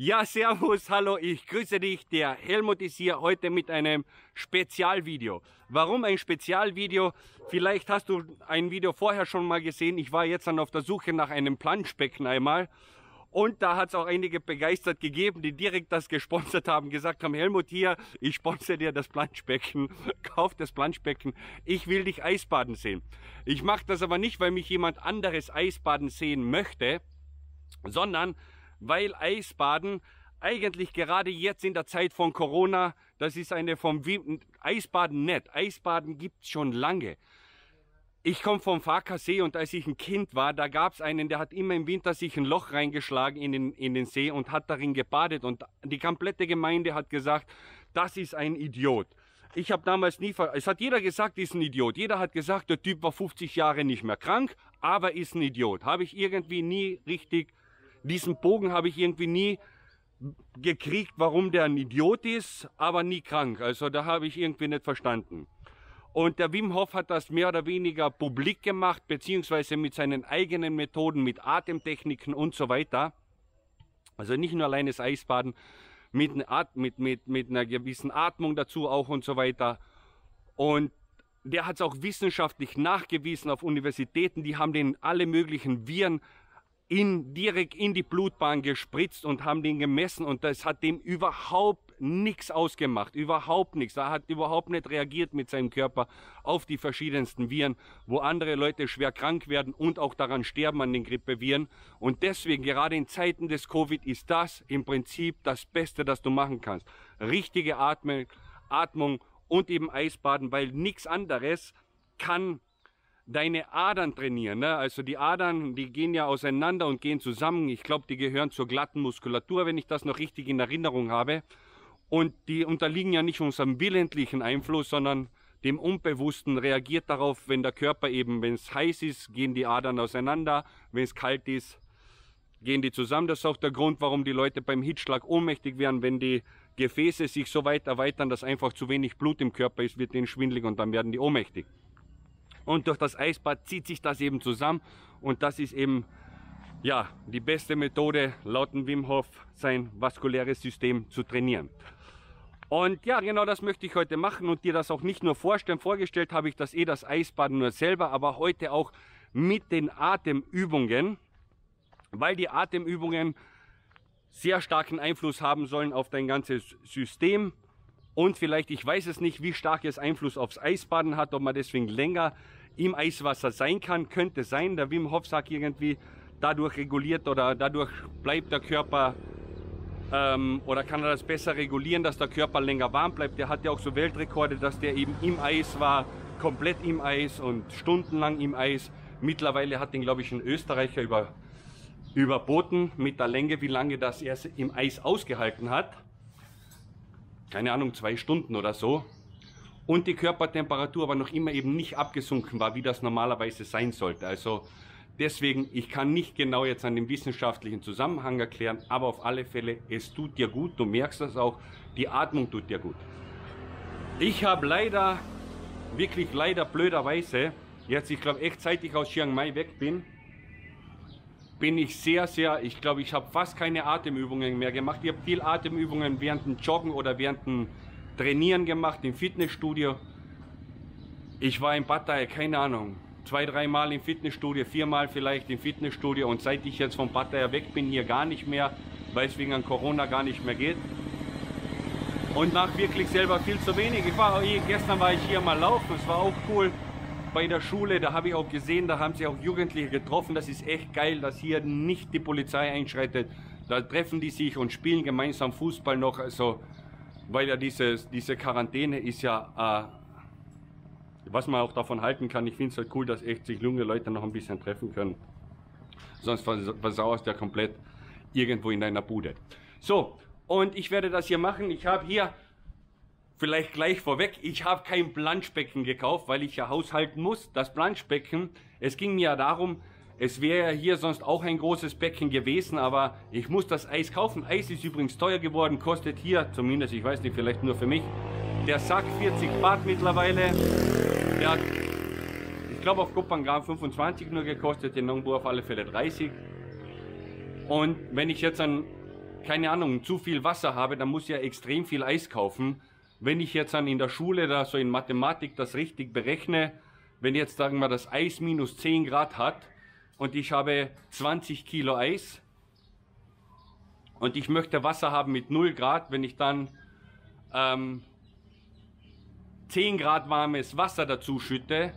Ja, servus, hallo, ich grüße dich. Der Helmut ist hier heute mit einem Spezialvideo. Warum ein Spezialvideo? Vielleicht hast du ein Video vorher schon mal gesehen. Ich war jetzt dann auf der Suche nach einem Planschbecken einmal. Und da hat es auch einige begeistert gegeben, die direkt das gesponsert haben, gesagt haben, Helmut hier, ich sponsere dir das Planschbecken, kauf das Planschbecken, ich will dich Eisbaden sehen. Ich mache das aber nicht, weil mich jemand anderes Eisbaden sehen möchte, sondern weil Eisbaden eigentlich gerade jetzt in der Zeit von Corona, das ist eine vom Eisbaden nicht. Eisbaden gibt's schon lange. Ich komme vom Farkasee und als ich ein Kind war, da gab's einen, der hat immer im Winter sich ein Loch reingeschlagen in den, in den See und hat darin gebadet. Und die komplette Gemeinde hat gesagt, das ist ein Idiot. Ich habe damals nie, es hat jeder gesagt, ist ein Idiot. Jeder hat gesagt, der Typ war 50 Jahre nicht mehr krank, aber ist ein Idiot. Habe ich irgendwie nie richtig diesen Bogen habe ich irgendwie nie gekriegt, warum der ein Idiot ist, aber nie krank. Also da habe ich irgendwie nicht verstanden. Und der Wim Hof hat das mehr oder weniger publik gemacht, beziehungsweise mit seinen eigenen Methoden, mit Atemtechniken und so weiter. Also nicht nur allein das Eisbaden, mit, mit, mit, mit einer gewissen Atmung dazu auch und so weiter. Und der hat es auch wissenschaftlich nachgewiesen auf Universitäten, die haben den alle möglichen Viren in, direkt in die Blutbahn gespritzt und haben den gemessen und das hat dem überhaupt nichts ausgemacht, überhaupt nichts. Er hat überhaupt nicht reagiert mit seinem Körper auf die verschiedensten Viren, wo andere Leute schwer krank werden und auch daran sterben an den Grippeviren. Und deswegen, gerade in Zeiten des Covid, ist das im Prinzip das Beste, das du machen kannst. Richtige Atmung, Atmung und eben Eisbaden, weil nichts anderes kann deine Adern trainieren. Ne? Also die Adern, die gehen ja auseinander und gehen zusammen. Ich glaube, die gehören zur glatten Muskulatur, wenn ich das noch richtig in Erinnerung habe. Und die unterliegen ja nicht unserem willentlichen Einfluss, sondern dem Unbewussten reagiert darauf, wenn der Körper eben, wenn es heiß ist, gehen die Adern auseinander, wenn es kalt ist, gehen die zusammen. Das ist auch der Grund, warum die Leute beim Hitzschlag ohnmächtig werden, wenn die Gefäße sich so weit erweitern, dass einfach zu wenig Blut im Körper ist, wird denen schwindlig und dann werden die ohnmächtig. Und durch das Eisbad zieht sich das eben zusammen. Und das ist eben ja, die beste Methode, laut Wim Hof, sein vaskuläres System zu trainieren. Und ja, genau das möchte ich heute machen und dir das auch nicht nur vorstellen. Vorgestellt habe ich das eh das Eisbaden nur selber, aber heute auch mit den Atemübungen, weil die Atemübungen sehr starken Einfluss haben sollen auf dein ganzes System. Und vielleicht, ich weiß es nicht, wie stark es Einfluss aufs Eisbaden hat, ob man deswegen länger im Eiswasser sein kann, könnte sein. Der Wim Hof sagt irgendwie, dadurch reguliert oder dadurch bleibt der Körper ähm, oder kann er das besser regulieren, dass der Körper länger warm bleibt. Der hat ja auch so Weltrekorde, dass der eben im Eis war, komplett im Eis und stundenlang im Eis. Mittlerweile hat den, glaube ich, ein Österreicher über, überboten mit der Länge, wie lange das er im Eis ausgehalten hat. Keine Ahnung, zwei Stunden oder so und die Körpertemperatur aber noch immer eben nicht abgesunken war, wie das normalerweise sein sollte. Also deswegen, ich kann nicht genau jetzt an dem wissenschaftlichen Zusammenhang erklären, aber auf alle Fälle, es tut dir gut, du merkst das auch, die Atmung tut dir gut. Ich habe leider, wirklich leider blöderweise, jetzt ich glaube echt seit ich aus Chiang Mai weg bin, bin ich sehr, sehr, ich glaube, ich habe fast keine Atemübungen mehr gemacht. Ich habe viel Atemübungen während dem Joggen oder während dem Trainieren gemacht im Fitnessstudio. Ich war in Pattaya, keine Ahnung, zwei, dreimal im Fitnessstudio, viermal vielleicht im Fitnessstudio und seit ich jetzt von Pattaya weg bin, hier gar nicht mehr, weil es wegen Corona gar nicht mehr geht. Und mache wirklich selber viel zu wenig. Ich war, gestern war ich hier mal laufen, es war auch cool bei der Schule, da habe ich auch gesehen, da haben sich auch Jugendliche getroffen. Das ist echt geil, dass hier nicht die Polizei einschreitet. Da treffen die sich und spielen gemeinsam Fußball noch. Also weil ja dieses, diese Quarantäne ist ja, äh, was man auch davon halten kann, ich finde es halt cool, dass echt sich junge Leute noch ein bisschen treffen können. Sonst versauerst du ja komplett irgendwo in deiner Bude. So, und ich werde das hier machen. Ich habe hier, vielleicht gleich vorweg, ich habe kein Planschbecken gekauft, weil ich ja haushalten muss. Das Planschbecken, es ging mir ja darum, es wäre hier sonst auch ein großes Becken gewesen, aber ich muss das Eis kaufen. Eis ist übrigens teuer geworden, kostet hier, zumindest, ich weiß nicht, vielleicht nur für mich, der Sack 40 Baht mittlerweile. Der hat, ich glaube, auf Kopangan 25 nur gekostet, in Nongbo auf alle Fälle 30. Und wenn ich jetzt ein keine Ahnung, zu viel Wasser habe, dann muss ich ja extrem viel Eis kaufen. Wenn ich jetzt dann in der Schule da so in Mathematik das richtig berechne, wenn jetzt sagen wir das Eis minus 10 Grad hat und ich habe 20 Kilo Eis und ich möchte Wasser haben mit 0 Grad, wenn ich dann ähm, 10 Grad warmes Wasser dazu schütte,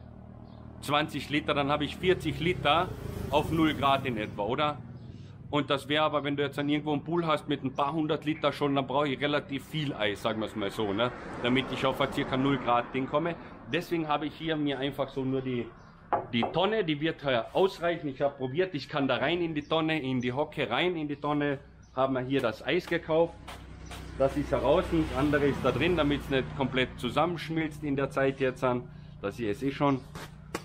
20 Liter, dann habe ich 40 Liter auf 0 Grad in etwa, oder? Und das wäre aber, wenn du jetzt dann irgendwo einen Pool hast mit ein paar hundert Liter schon, dann brauche ich relativ viel Eis, sagen wir es mal so, ne? damit ich auf ein circa 0 Grad Ding komme. Deswegen habe ich hier mir einfach so nur die, die Tonne, die wird ausreichen. Ich habe probiert, ich kann da rein in die Tonne, in die Hocke rein in die Tonne, haben wir hier das Eis gekauft. Das ist heraus, das andere ist da drin, damit es nicht komplett zusammenschmilzt in der Zeit jetzt an. Das hier ist eh schon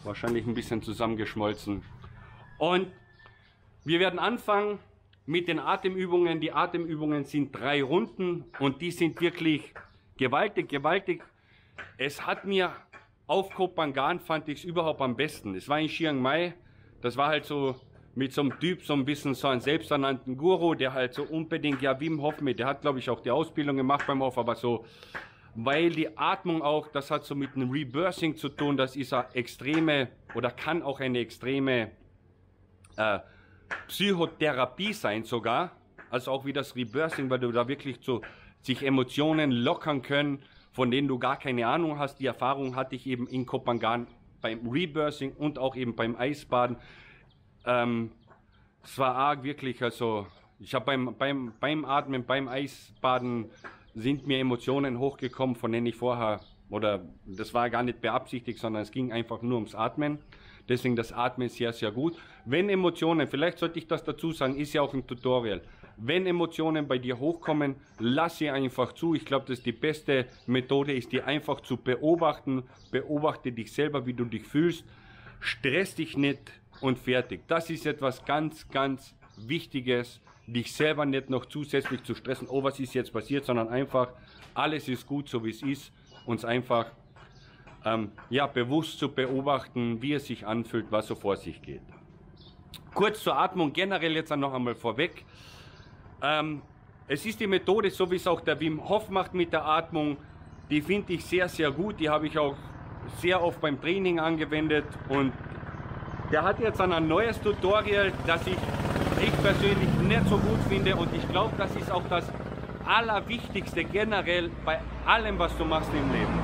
wahrscheinlich ein bisschen zusammengeschmolzen. Und wir werden anfangen mit den Atemübungen. Die Atemübungen sind drei Runden und die sind wirklich gewaltig, gewaltig. Es hat mir auf Kopangan fand ich es überhaupt am besten. Es war in Chiang Mai, das war halt so mit so einem Typ, so ein bisschen so einen selbsternannten Guru, der halt so unbedingt, ja, Wim Hof mit, der hat glaube ich auch die Ausbildung gemacht beim Hof, aber so, weil die Atmung auch, das hat so mit einem Rebirthing zu tun, das ist eine extreme oder kann auch eine extreme äh, Psychotherapie sein sogar, also auch wie das Rebirthing, weil du da wirklich zu sich Emotionen lockern können, von denen du gar keine Ahnung hast. Die Erfahrung hatte ich eben in Kopangan beim Rebirthing und auch eben beim Eisbaden. Ähm, es war arg wirklich, also ich habe beim, beim, beim Atmen, beim Eisbaden sind mir Emotionen hochgekommen, von denen ich vorher, oder das war gar nicht beabsichtigt, sondern es ging einfach nur ums Atmen. Deswegen das Atmen sehr, sehr gut. Wenn Emotionen, vielleicht sollte ich das dazu sagen, ist ja auch im Tutorial. Wenn Emotionen bei dir hochkommen, lass sie einfach zu. Ich glaube, dass die beste Methode ist, die einfach zu beobachten. Beobachte dich selber, wie du dich fühlst. Stress dich nicht und fertig. Das ist etwas ganz, ganz Wichtiges. Dich selber nicht noch zusätzlich zu stressen. Oh, was ist jetzt passiert, sondern einfach, alles ist gut, so wie es ist. Uns einfach ähm, ja, bewusst zu beobachten, wie es sich anfühlt, was so vor sich geht. Kurz zur Atmung generell jetzt noch einmal vorweg. Ähm, es ist die Methode, so wie es auch der Wim Hof macht mit der Atmung, die finde ich sehr, sehr gut. Die habe ich auch sehr oft beim Training angewendet und der hat jetzt ein neues Tutorial, das ich, ich persönlich nicht so gut finde und ich glaube, das ist auch das Allerwichtigste generell bei allem, was du machst im Leben,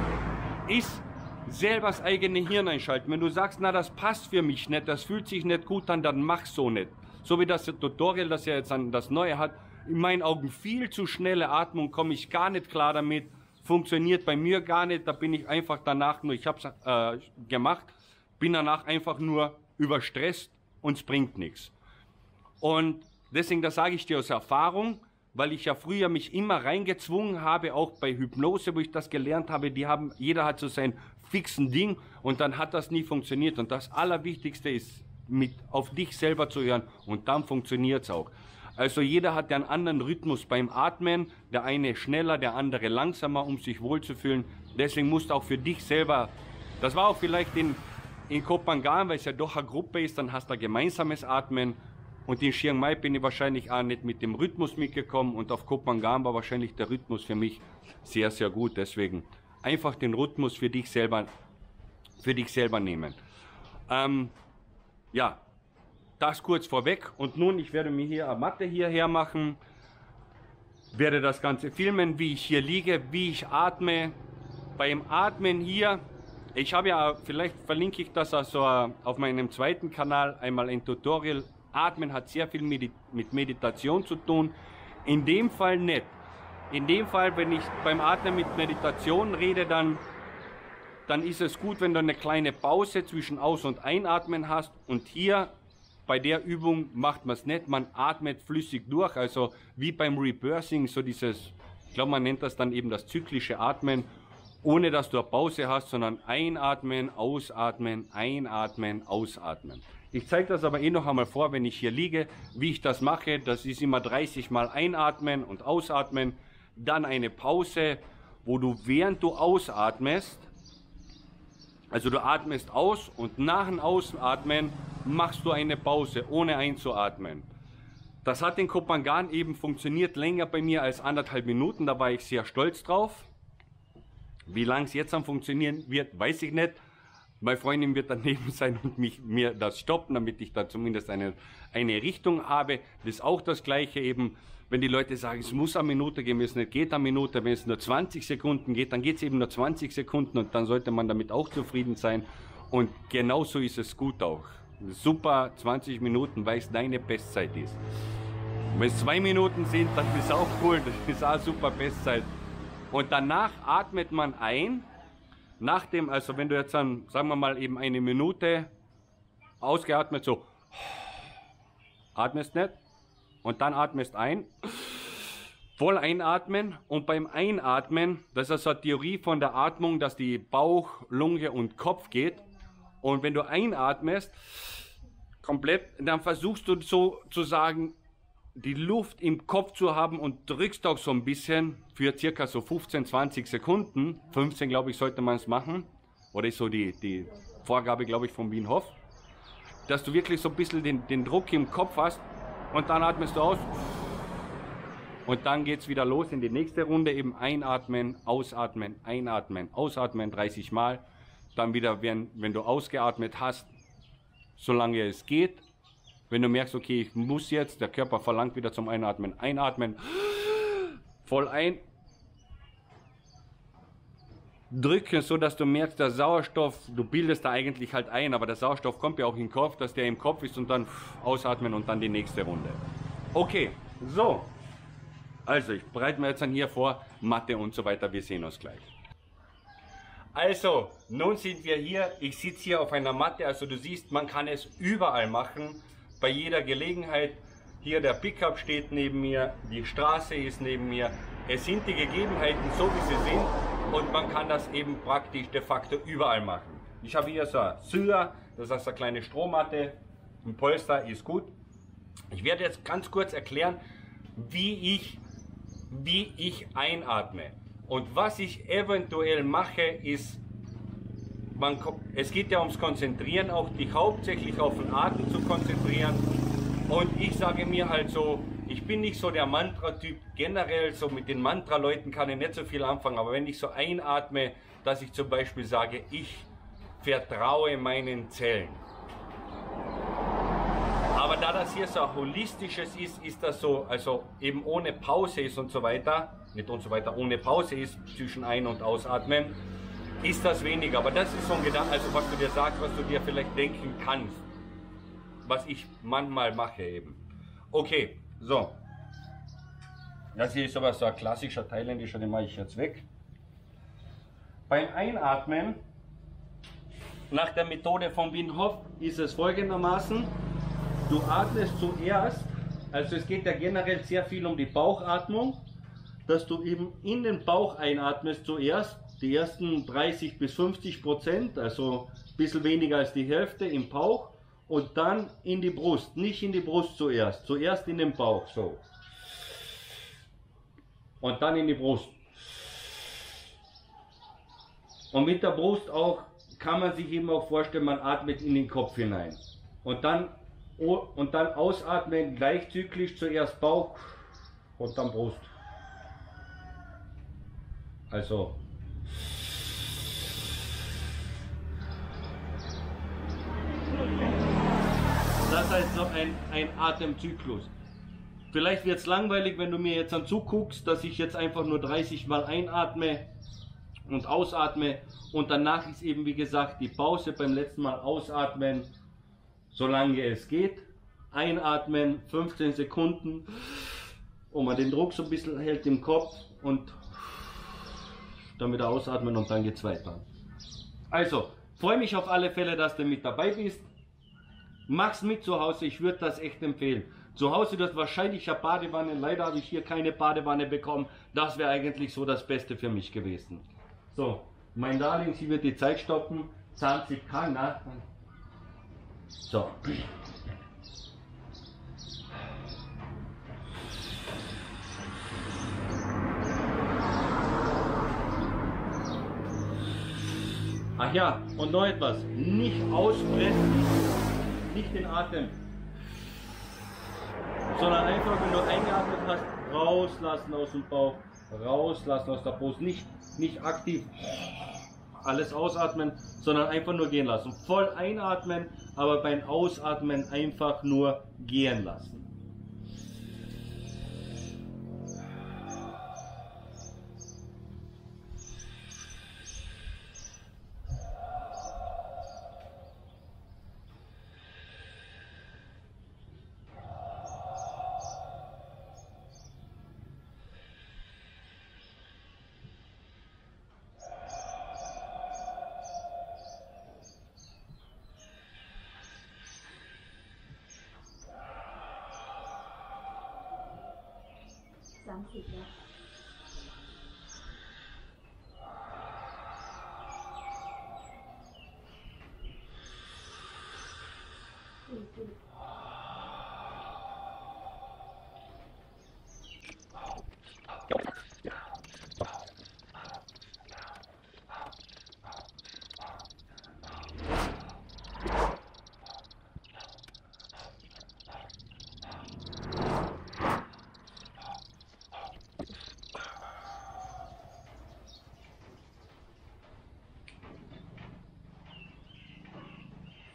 ist selber das eigene Hirn einschalten. Wenn du sagst, na das passt für mich nicht, das fühlt sich nicht gut an, dann mach so nicht. So wie das Tutorial, das ja jetzt an das Neue hat, in meinen Augen viel zu schnelle Atmung, komme ich gar nicht klar damit, funktioniert bei mir gar nicht, da bin ich einfach danach nur, ich habe es äh, gemacht, bin danach einfach nur überstresst und es bringt nichts. Und deswegen, das sage ich dir aus Erfahrung, weil ich ja früher mich immer reingezwungen habe, auch bei Hypnose, wo ich das gelernt habe, die haben, jeder hat so sein fixen Ding und dann hat das nie funktioniert. Und das Allerwichtigste ist, mit auf dich selber zu hören und dann funktioniert es auch. Also jeder hat einen anderen Rhythmus beim Atmen, der eine schneller, der andere langsamer, um sich wohlzufühlen. Deswegen musst du auch für dich selber, das war auch vielleicht in, in Kopangan, weil es ja doch eine Gruppe ist, dann hast du ein gemeinsames Atmen. Und in Chiang Mai bin ich wahrscheinlich auch nicht mit dem Rhythmus mitgekommen und auf Kopangan war wahrscheinlich der Rhythmus für mich sehr, sehr gut. Deswegen einfach den Rhythmus für dich selber, für dich selber nehmen. Ähm, ja, das kurz vorweg. Und nun, ich werde mir hier eine Matte hierher machen, werde das Ganze filmen, wie ich hier liege, wie ich atme. Beim Atmen hier, ich habe ja, vielleicht verlinke ich das also auf meinem zweiten Kanal, einmal ein Tutorial. Atmen hat sehr viel mit Meditation zu tun. In dem Fall nicht. In dem Fall, wenn ich beim Atmen mit Meditation rede, dann, dann ist es gut, wenn du eine kleine Pause zwischen Aus- und Einatmen hast. Und hier bei der Übung macht man es nicht, man atmet flüssig durch, also wie beim Rebirthing, so dieses, ich glaube, man nennt das dann eben das zyklische Atmen, ohne dass du eine Pause hast, sondern einatmen, ausatmen, einatmen, ausatmen. Ich zeige das aber eh noch einmal vor, wenn ich hier liege, wie ich das mache. Das ist immer 30 Mal einatmen und ausatmen dann eine Pause, wo du während du ausatmest, also du atmest aus und nach dem Ausatmen machst du eine Pause, ohne einzuatmen. Das hat den Kopangan eben funktioniert länger bei mir als anderthalb Minuten. Da war ich sehr stolz drauf. Wie lange es jetzt am Funktionieren wird, weiß ich nicht. Meine Freundin wird daneben sein und mich, mir das stoppen, damit ich da zumindest eine, eine Richtung habe. Das ist auch das Gleiche eben, wenn die Leute sagen, es muss eine Minute gehen, wenn es nicht geht eine Minute, wenn es nur 20 Sekunden geht, dann geht es eben nur 20 Sekunden und dann sollte man damit auch zufrieden sein. Und genauso ist es gut auch. Super 20 Minuten, weil es deine Bestzeit ist. Wenn es zwei Minuten sind, dann ist auch cool, das ist auch super Bestzeit. Und danach atmet man ein. Nach dem, also wenn du jetzt dann, sagen wir mal, eben eine Minute ausgeatmet, so atmest nicht und dann atmest ein. Voll einatmen und beim Einatmen, das ist also eine Theorie von der Atmung, dass die Bauch, Lunge und Kopf geht. Und wenn du einatmest, komplett, dann versuchst du so zu sagen, die Luft im Kopf zu haben und drückst auch so ein bisschen für circa so 15, 20 Sekunden. 15, glaube ich, sollte man es machen. Oder ist so die, die Vorgabe, glaube ich, von Wien Hof. Dass du wirklich so ein bisschen den, den Druck im Kopf hast und dann atmest du aus. Und dann geht es wieder los in die nächste Runde. Eben einatmen, ausatmen, einatmen, ausatmen 30 Mal. Dann wieder, wenn, wenn du ausgeatmet hast, solange es geht, wenn du merkst, okay, ich muss jetzt, der Körper verlangt wieder zum Einatmen, einatmen, voll ein, drücken, so dass du merkst, der Sauerstoff, du bildest da eigentlich halt ein, aber der Sauerstoff kommt ja auch in den Kopf, dass der im Kopf ist und dann ausatmen und dann die nächste Runde. Okay, so. Also, ich bereite mir jetzt dann hier vor, Mathe und so weiter, wir sehen uns gleich. Also, nun sind wir hier, ich sitze hier auf einer Matte, also du siehst, man kann es überall machen bei jeder Gelegenheit. Hier der Pickup steht neben mir, die Straße ist neben mir. Es sind die Gegebenheiten so, wie sie sind und man kann das eben praktisch de facto überall machen. Ich habe hier so ein Syrer, das ist eine kleine Strohmatte, ein Polster ist gut. Ich werde jetzt ganz kurz erklären, wie ich, wie ich einatme. Und was ich eventuell mache, ist man, es geht ja ums Konzentrieren, auch dich hauptsächlich auf den Atem zu konzentrieren. Und ich sage mir halt so, ich bin nicht so der Mantra-Typ. Generell so mit den Mantra-Leuten kann ich nicht so viel anfangen. Aber wenn ich so einatme, dass ich zum Beispiel sage, ich vertraue meinen Zellen. Aber da das hier so holistisches ist, ist das so, also eben ohne Pause ist und so weiter, nicht und so weiter, ohne Pause ist zwischen Ein- und Ausatmen, ist das weniger. Aber das ist so ein Gedanke, also was du dir sagst, was du dir vielleicht denken kannst. Was ich manchmal mache eben. Okay, so. Das hier ist aber so ein klassischer thailändischer, den mache ich jetzt weg. Beim Einatmen, nach der Methode von Wim ist es folgendermaßen. Du atmest zuerst, also es geht ja generell sehr viel um die Bauchatmung, dass du eben in den Bauch einatmest zuerst die ersten 30 bis 50 Prozent, also ein bisschen weniger als die Hälfte im Bauch und dann in die Brust, nicht in die Brust zuerst, zuerst in den Bauch, so. Und dann in die Brust. Und mit der Brust auch kann man sich eben auch vorstellen, man atmet in den Kopf hinein. Und dann, und dann ausatmen, gleichzyklisch zuerst Bauch und dann Brust. Also Das heißt noch ein, ein Atemzyklus. Vielleicht wird es langweilig, wenn du mir jetzt dann zuguckst, dass ich jetzt einfach nur 30 Mal einatme und ausatme. Und danach ist eben, wie gesagt, die Pause beim letzten Mal ausatmen, solange es geht. Einatmen, 15 Sekunden, wo man den Druck so ein bisschen hält im Kopf und dann wieder ausatmen und dann geht es weiter. Also, freue mich auf alle Fälle, dass du mit dabei bist. Mach's mit zu Hause, ich würde das echt empfehlen. Zu Hause das wahrscheinlich eine Badewanne, leider habe ich hier keine Badewanne bekommen. Das wäre eigentlich so das Beste für mich gewesen. So, mein Darling, sie wird die Zeit stoppen. 20 kann, ne? So. Ach ja, und noch etwas. Nicht auspressen nicht den Atem. sondern einfach, wenn du eingeatmet hast, rauslassen aus dem Bauch, rauslassen aus der Brust. Nicht, nicht aktiv alles ausatmen, sondern einfach nur gehen lassen. Voll einatmen, aber beim Ausatmen einfach nur gehen lassen.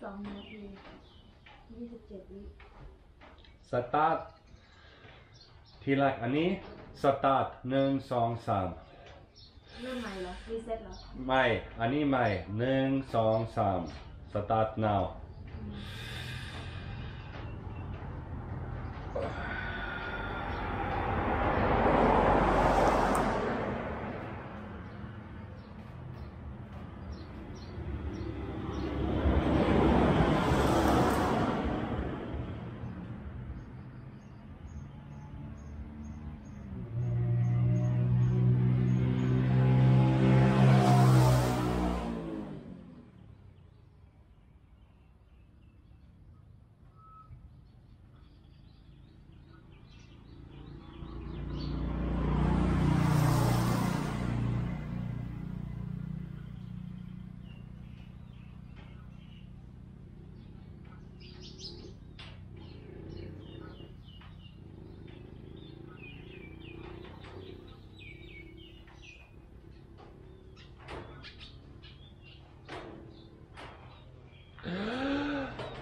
องนาทียี่สิบเจ็ดวิสตาร์ททีแรกอันนี้สตาร์ทหนึ่งสองสามเริ่มใหม่เหรอรีเซ็ตเหรอไม่ อันนี้ไม่หนึ่งสองสามสตาร์ท now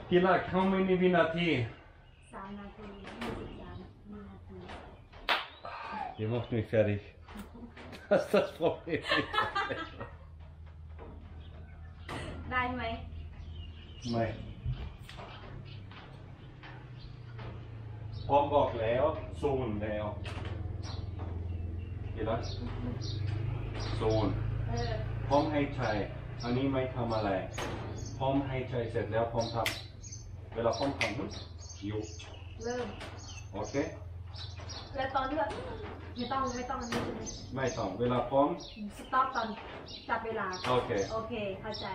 ทีแรกเข้าไม่ในวินาทีสามนาทียี่สิบสามวินาที Ihr macht mich fertig. Das ist das Problem. ได้ไหมไม่พร้อมบอกแล้วศูนย์แล้วเห็นไหมศูนย์เออ พร้อมให้ใจอันนี้ไม่ทำอะไร พร้อมให้ใจเสร็จแล้วพร้อมทำ เวลาพร้อมทำหยุดเริ่ม โอเค แล้วตอนที่แบบไม่ต้องไม่ต้องอันนี้ใช่ไหมไม่ต้องเวลาพร้อมสต็อปตอนจับเวลา โอเค โอเค เข้าใจ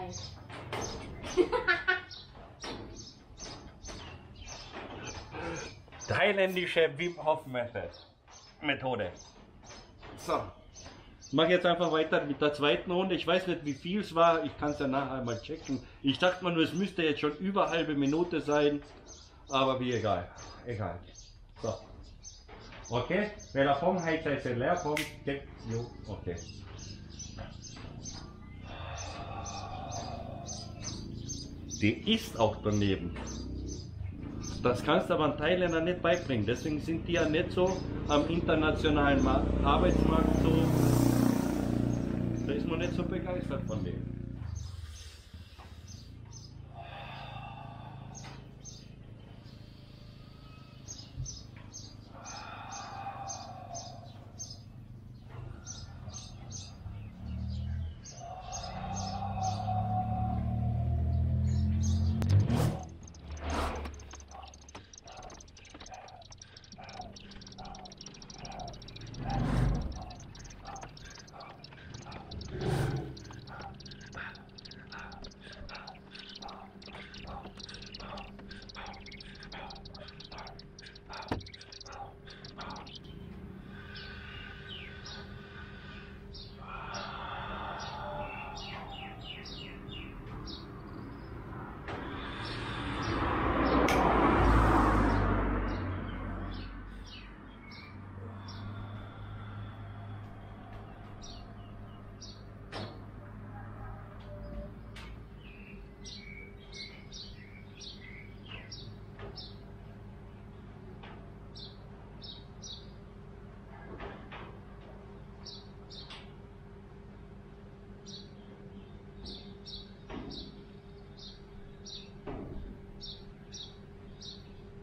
Thailändische Wim Hof Method. Methode. So. Ich mache jetzt einfach weiter mit der zweiten Runde. Ich weiß nicht, wie viel es war. Ich kann es ja nachher mal checken. Ich dachte mal nur, es müsste jetzt schon über halbe Minute sein. Aber wie egal. Egal. So. Okay? Wer da vom Heizei sehr leer kommt, geht. Jo, okay. Die ist auch daneben. Das kannst du aber an Thailändern nicht beibringen. Deswegen sind die ja nicht so am internationalen Ma Arbeitsmarkt so. Da ist man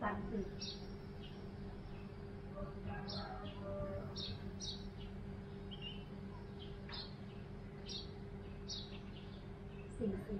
ันสึกสิ่งสี่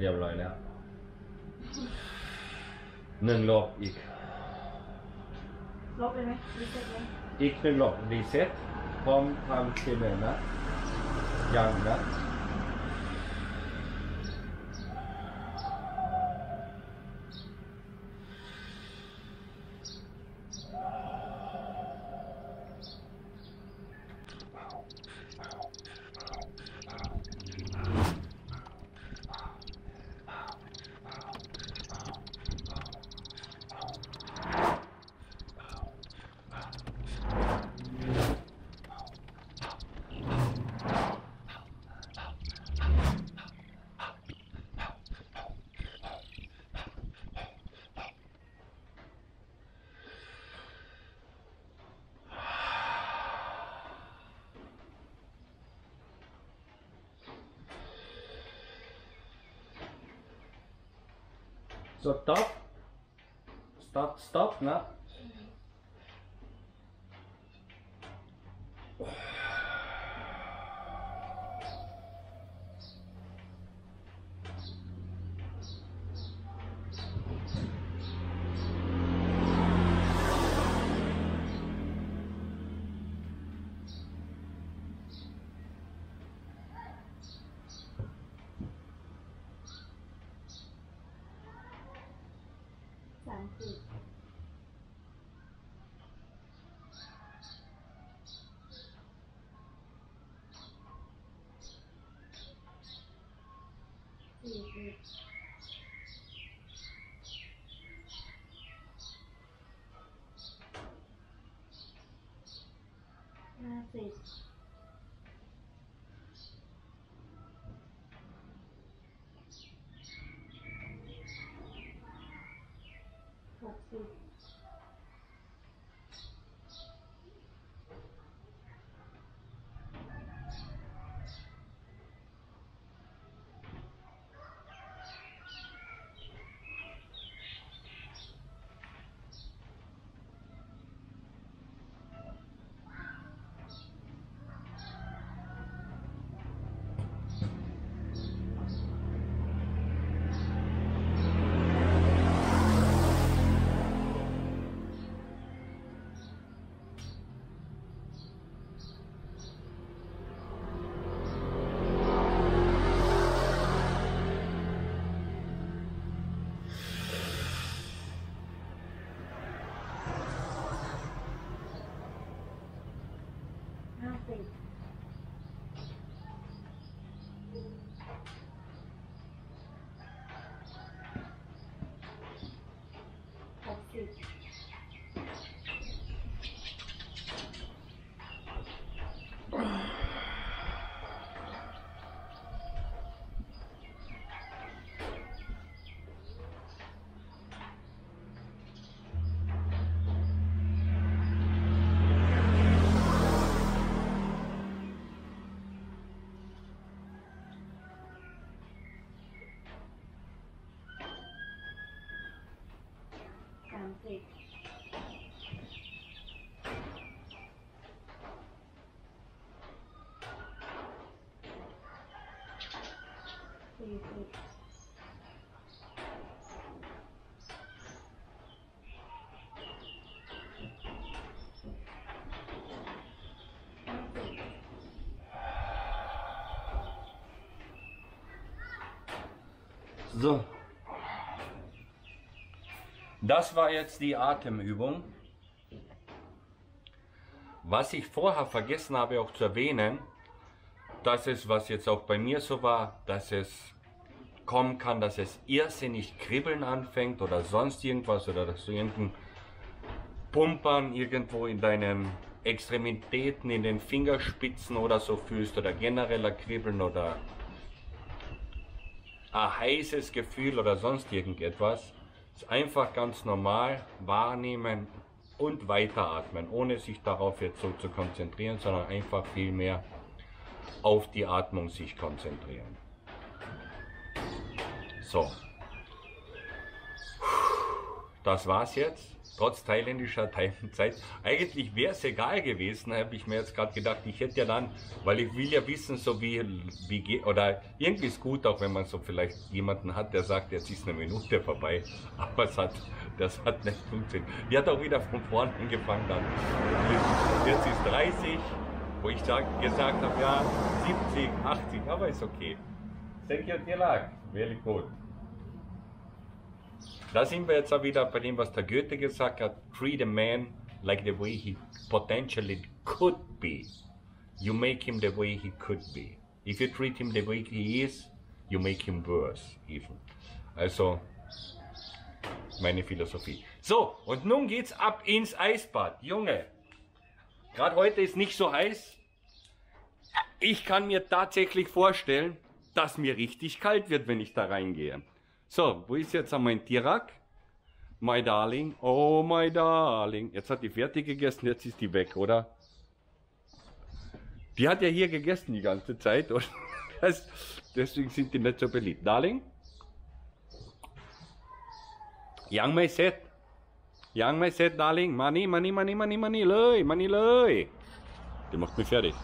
เรียบร้อยแล้วหนึ่งโลอีก ลบเลยไหมรีเซ็ตไหมอีกหนึ่งโลรีเซ็ตพร้อมทำเคมีนะยังนะ So stop. Stop, stop, na. смотреть. Да. So. Das war jetzt die Atemübung. Was ich vorher vergessen habe auch zu erwähnen, dass es, was jetzt auch bei mir so war, dass es kommen kann, dass es irrsinnig kribbeln anfängt oder sonst irgendwas oder dass du irgendein Pumpern irgendwo in deinen Extremitäten, in den Fingerspitzen oder so fühlst oder genereller Kribbeln oder ein heißes Gefühl oder sonst irgendetwas, ist einfach ganz normal wahrnehmen und weiteratmen, ohne sich darauf jetzt so zu konzentrieren, sondern einfach viel mehr auf die Atmung sich konzentrieren. So. Das war's jetzt trotz thailändischer Zeit. Eigentlich wäre es egal gewesen, habe ich mir jetzt gerade gedacht. Ich hätte ja dann, weil ich will ja wissen, so wie, wie oder irgendwie ist gut, auch wenn man so vielleicht jemanden hat, der sagt, jetzt ist eine Minute vorbei. Aber es hat, das hat nicht funktioniert. Die hat auch wieder von vorne angefangen dann. Jetzt ist 30, wo ich sag, gesagt habe, ja, 70, 80, aber ist okay. Thank you, dear luck. Very good. Da sind wir jetzt auch wieder bei dem, was der Goethe gesagt hat. Treat a man like the way he potentially could be. You make him the way he could be. If you treat him the way he is, you make him worse even. Also, meine Philosophie. So, und nun geht's ab ins Eisbad. Junge, gerade heute ist nicht so heiß. Ich kann mir tatsächlich vorstellen, dass mir richtig kalt wird, wenn ich da reingehe. So, wo ist jetzt mein Tirak? My darling, oh my darling. Jetzt hat die fertig gegessen, jetzt ist die weg, oder? Die hat ja hier gegessen die ganze Zeit und das, deswegen sind die nicht so beliebt. Darling? Young my set. Young my set, darling. Money, money, money, money, money, löi, money, löi. Die macht mich fertig.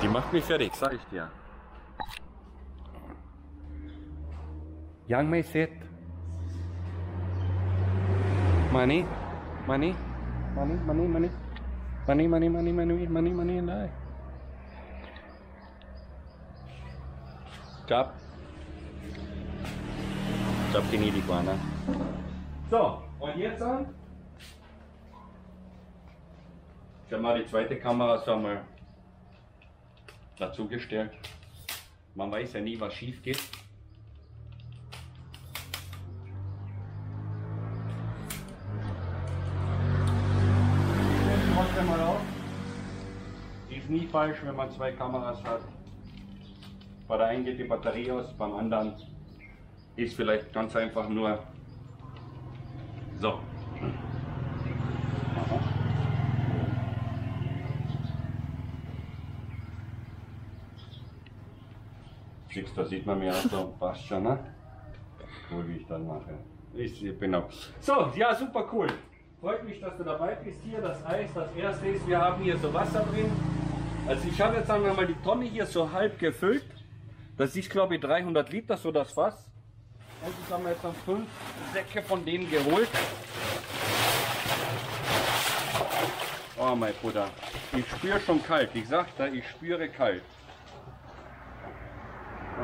Die macht mich fertig, sag ich dir. ยังไม่เสร็จมานี่มานี่มานี่มานี่มานี่มานี่มานี่มานี่มานี่มานี่มานี่เลยจับจับที่นี่ดีกว่านะ So, und jetzt an. Ich habe mal die zweite Kamera so mal dazugestellt. Man weiß ja nie, was schief geht. Falsch, wenn man zwei Kameras hat. Bei der einen geht die Batterie aus, beim anderen ist vielleicht ganz einfach nur so. Siehst, da sieht man mir auch so, passt schon, ne? Cool, wie ich dann mache. Ich, genau. So, ja, super cool. Freut mich, dass du dabei bist. Hier das Eis. Das erste ist, wir haben hier so Wasser drin. Also ich habe jetzt sagen wir mal die Tonne hier so halb gefüllt. Das ist glaube ich 300 Liter, so das Fass. Und jetzt haben wir jetzt noch fünf Säcke von denen geholt. Oh mein Bruder, ich spüre schon kalt. Ich sagte, ich spüre kalt.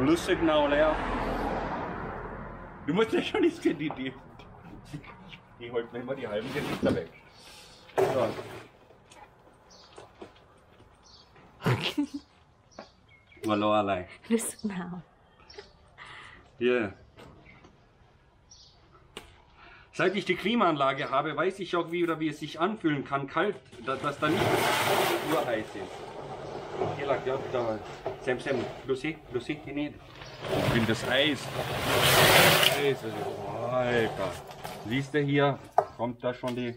Lustig now leer. Du musst ja schon nicht die, die, die holt mir immer die halben Liter weg. So. Wallo allein. รู้สึกหนาว Yeah. Seit ich die Klimaanlage habe, weiß ich auch, wie, oder wie es sich anfühlen kann, kalt, dass, dass da nicht urheiß ist. Hier lag ja da. Sam, Sam, Lucy, Lucy, die nicht. Ich will das Eis. Eis, also, oh, Alter. Siehst du hier, kommt da schon die.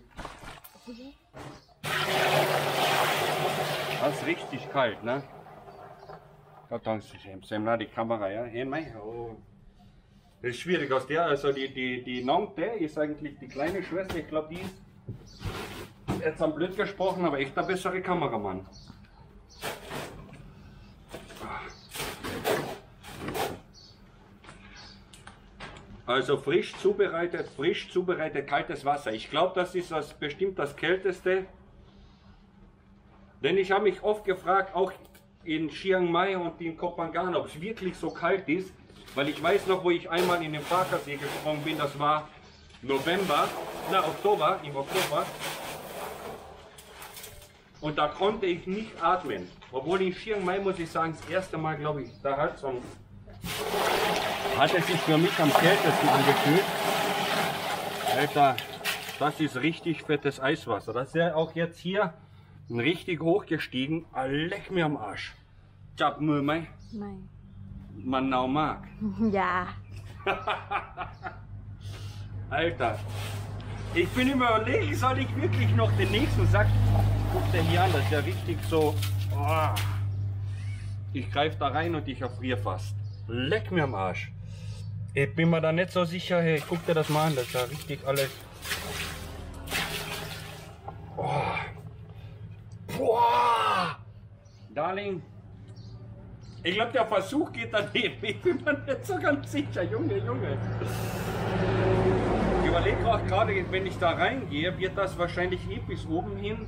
Das ist richtig kalt, ne? Gott dank Sam, Sam, na, die Kamera, ja. Hey, mein, oh. Das ist schwierig aus der, also die, die, die Nante ist eigentlich die kleine Schwester, ich glaube die ist jetzt am blöd gesprochen, aber echt der bessere Kameramann. Also frisch zubereitet, frisch zubereitet kaltes Wasser. Ich glaube, das ist das bestimmt das kälteste. Denn ich habe mich oft gefragt, auch in Chiang Mai und in Kopangan, ob es wirklich so kalt ist. Weil ich weiß noch, wo ich einmal in den Parkersee gesprungen bin, das war November, na Oktober, im Oktober. Und da konnte ich nicht atmen. Obwohl in Chiang Mai, muss ich sagen, das erste Mal, glaube ich, da hat ein hat es sich für mich am kältesten angefühlt. Alter, das ist richtig fettes Eiswasser. Das ist ja auch jetzt hier richtig hochgestiegen, leck mir am Arsch. Chap mü mai? Nein. Man nau mag. Ja. Alter. Ich bin überlegen, soll ich wirklich noch den nächsten Sack. Guck dir hier an, das ist ja richtig so. Oh. Ich greife da rein und ich erfriere fast. Leck mir am Arsch. Ich bin mir da nicht so sicher. Hey, guck dir das mal an, das ist ja richtig alles. Oh. Boah! Darling, ich glaube, der Versuch geht daneben. Ich bin mir nicht so ganz sicher. Junge, Junge. Ich überlege auch gerade, wenn ich da reingehe, wird das wahrscheinlich eh bis oben hin.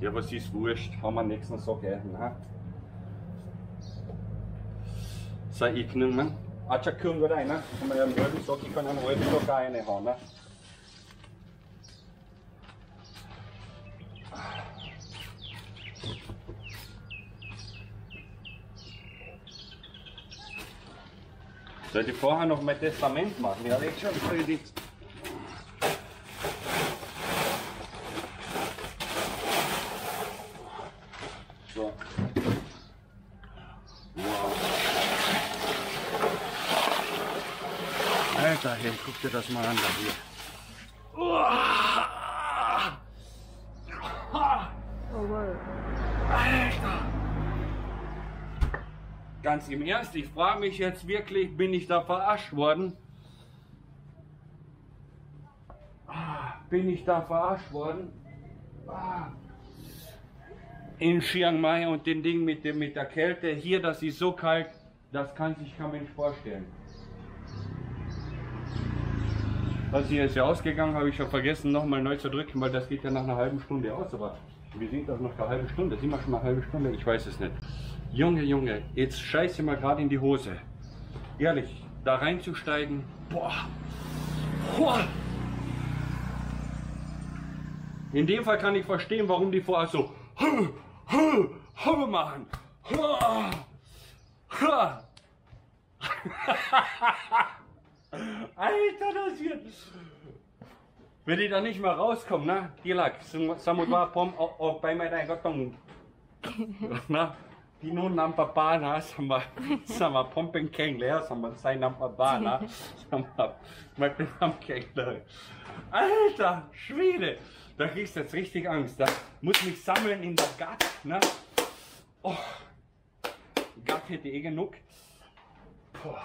Ja, was ist wurscht. Haben wir nächsten Tag einen. Ne? Sei ich nicht mehr. Acha, können wir rein. Haben wir ja einen halben Tag, ich kann einen halben Tag auch reinhauen. Ne? Sollte ich vorher noch mein Testament machen? Ja, jetzt schon die. So. Wow. Alter, hey, guck dir das mal an Ernst, ich frage mich jetzt wirklich, bin ich da verarscht worden? Ah, Bin ich da verarscht worden? Ah. In Chiang Mai und den Ding mit, dem, mit der Kälte. Hier, das ist so kalt, das kann sich kein Mensch vorstellen. Das hier ist ja ausgegangen, habe ich schon vergessen, nochmal neu zu drücken, weil das geht ja nach einer halben Stunde aus. Aber wir sind doch noch eine halbe Stunde. Sind wir schon eine halbe Stunde? Ich weiß es nicht. Junge, Junge, jetzt scheiße mal gerade in die Hose. Ehrlich, da reinzusteigen, boah, boah. In dem Fall kann ich verstehen, warum die vorher so hö, hö, hö machen. Ha, ha. Alter, das hier. Wenn die da nicht mal rauskommen, ne? Dilak, Samudwa Pom, auch bei meiner Gottung. Na? Pino nampapana, sama, sama pompen keng le, sama sai nampapana, sama Magnum keng le. Alter Schwede, da kriegst du jetzt richtig Angst. Da muss ich mich sammeln in der Gatt, ne? Oh, Gatt hätte eh genug. Puh.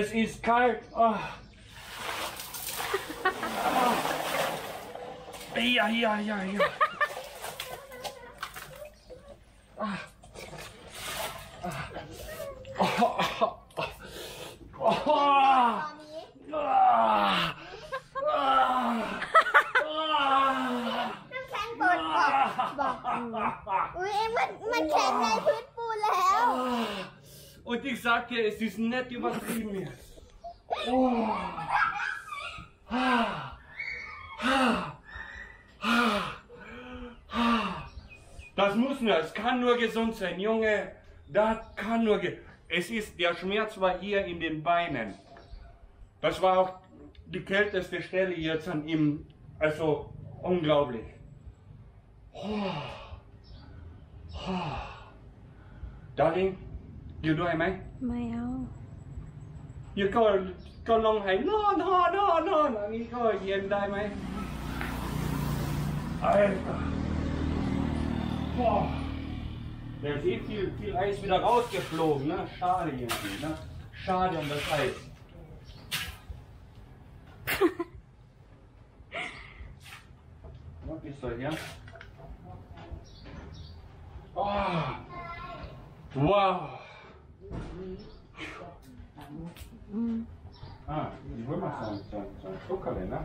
Es ist kalt. Ah. Ah. Ja, ja, ja, ja. Und ich sag dir, es ist nicht übertrieben jetzt. Oh. Das muss nur, es kann nur gesund sein, Junge. Das kann nur. Es ist, der Schmerz war hier in den Beinen. Das war auch die kälteste Stelle jetzt an ihm. Also Unglaublich. Oh. Oh. Darling, you do it, man? ไม่เอา you ก็ก็ลองให้นอนนอนนอนนอนอันนี้ก็เย็นได้ไหมไอ้โอ้ Der ist eh viel, viel Eis wieder rausgeflogen, ne? Schade irgendwie, ne? Schade um das Eis. Was ist da hier? Oh. Wow. Ah, ich hol mal so ein, so ein, so ein Zuckerle, ne?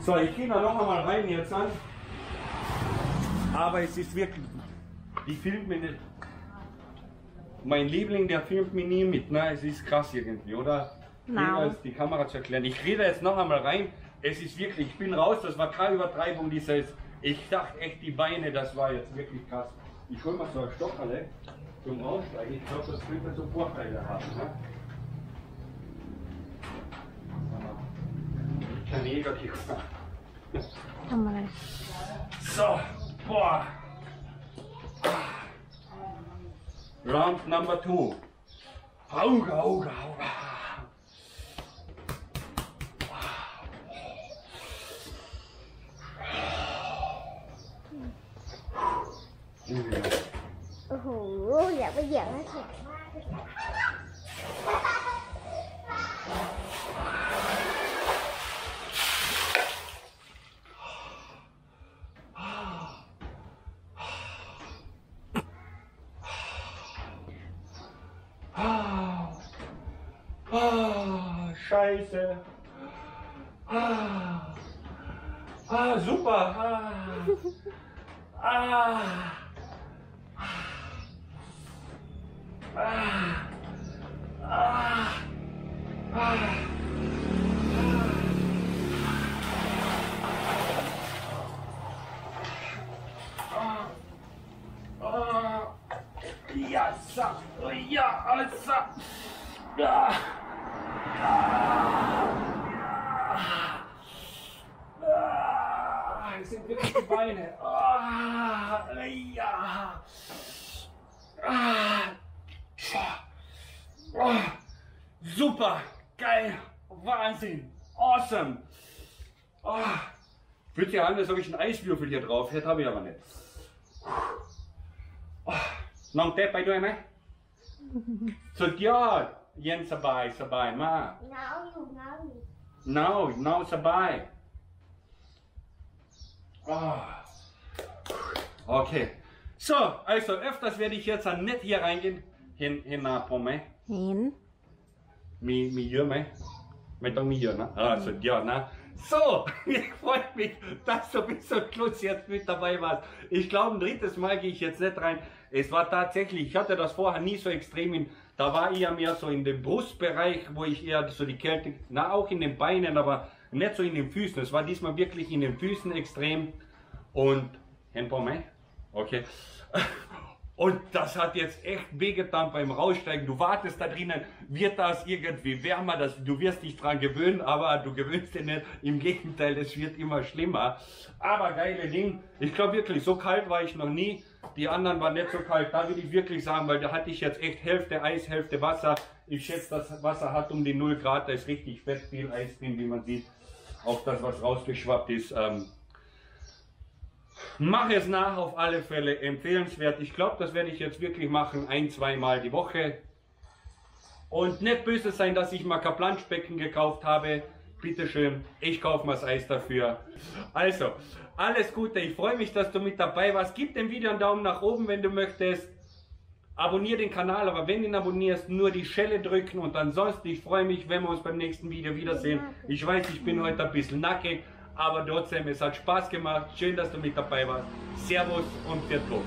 So, ich gehe da noch einmal rein jetzt an. Aber es ist wirklich, die filmt mir nicht. Mein Liebling, der filmt mich nie mit, ne? Es ist krass irgendwie, oder? Nein. Als die Kamera zu erklären. Ich rede jetzt noch einmal rein. Es ist wirklich, ich bin raus, das war keine Übertreibung dieses. Ich dachte echt, die Beine, das war jetzt wirklich krass. Ich hole mir so ein Stockerle zum Aussteigen. Ich glaube, das könnte so Vorteile haben. Ne? negativ. So, boah. Round number two. Auge, Auge, Auge. โอ้โห อยากไปเหยียบให้แข็งมากเลย Ah, ah, scheiße. Ah, ah super. Ah, ah, ah, als ob ich einen Eiswürfel hier drauf hätte, habe ich aber nicht. Ah, oh, long tap bei du einmal? Ne? So, ja, Jens sabai, sabai, ma. Now you, now you. Now, now sabai. Oh. Ah. Okay. So, also öfters werde ich jetzt nicht hier reingehen. Hin, hin, na, pomme. Hin. Mi, mi, jürme. Mit mi, jürme. Ne? Also, ja, na. So, ich freue mich, dass du bis zum Schluss jetzt mit dabei warst. Ich glaube, ein drittes Mal gehe ich jetzt nicht rein. Es war tatsächlich, ich hatte das vorher nie so extrem in, da war eher mehr so in dem Brustbereich, wo ich eher so die Kälte, na auch in den Beinen, aber nicht so in den Füßen. Es war diesmal wirklich in den Füßen extrem. Und, ein paar Mal? Okay. und das hat jetzt echt wehgetan beim Raussteigen. Du wartest da drinnen, wird das irgendwie wärmer, das, du wirst dich dran gewöhnen, aber du gewöhnst dich nicht. Im Gegenteil, es wird immer schlimmer. Aber geile Ding. Ich glaube wirklich, so kalt war ich noch nie. Die anderen waren nicht so kalt. Da will ich wirklich sagen, weil da hatte ich jetzt echt Hälfte Eis, Hälfte Wasser. Ich schätze, das Wasser hat um die 0 Grad. Da ist richtig fett viel Eis drin, wie man sieht. Auch das, was rausgeschwappt ist. Ähm, Mach es nach, auf alle Fälle empfehlenswert. Ich glaube, das werde ich jetzt wirklich machen, ein, zweimal die Woche. Und nicht böse sein, dass ich mal Kaplanschbecken gekauft habe. Bitteschön, ich kaufe mal das Eis dafür. Also, alles Gute, ich freue mich, dass du mit dabei warst. Gib dem Video einen Daumen nach oben, wenn du möchtest. Abonnier den Kanal, aber wenn du ihn abonnierst, nur die Schelle drücken. Und ansonsten, ich freue mich, wenn wir uns beim nächsten Video wiedersehen. Ich weiß, ich bin heute ein bisschen nackig. Aber trotzdem, es hat Spaß gemacht. Schön, dass du mit dabei warst. Servus und Pfiat Gott.